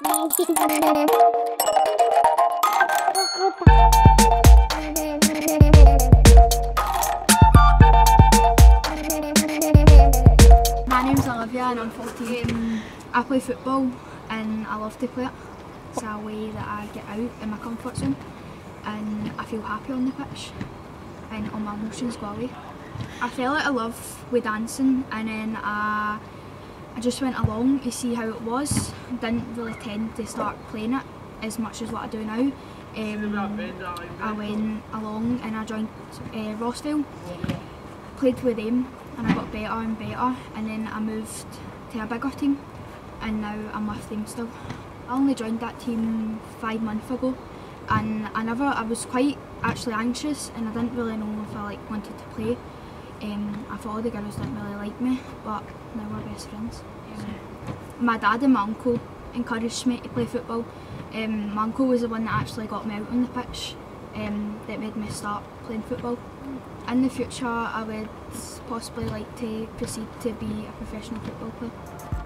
My name's Olivia and I'm 14. I play football and I love to play it. It's a way that I get out in my comfort zone and I feel happy on the pitch and all my emotions go away. I fell out of love with dancing and then I, I just went along to see how it was. Didn't really tend to start playing it as much as what I do now. Um, I went along and I joined uh, played with them and I got better and better and then I moved to a bigger team and now I'm with them still. I only joined that team five months ago and I never, I was quite actually anxious and I didn't really know if I like wanted to play. Um, I thought all the girls didn't really like me but now we're best friends. Um, my dad and my uncle encouraged me to play football. Um, my uncle was the one that actually got me out on the pitch um, that made me start playing football. In the future I would possibly like to proceed to be a professional football player.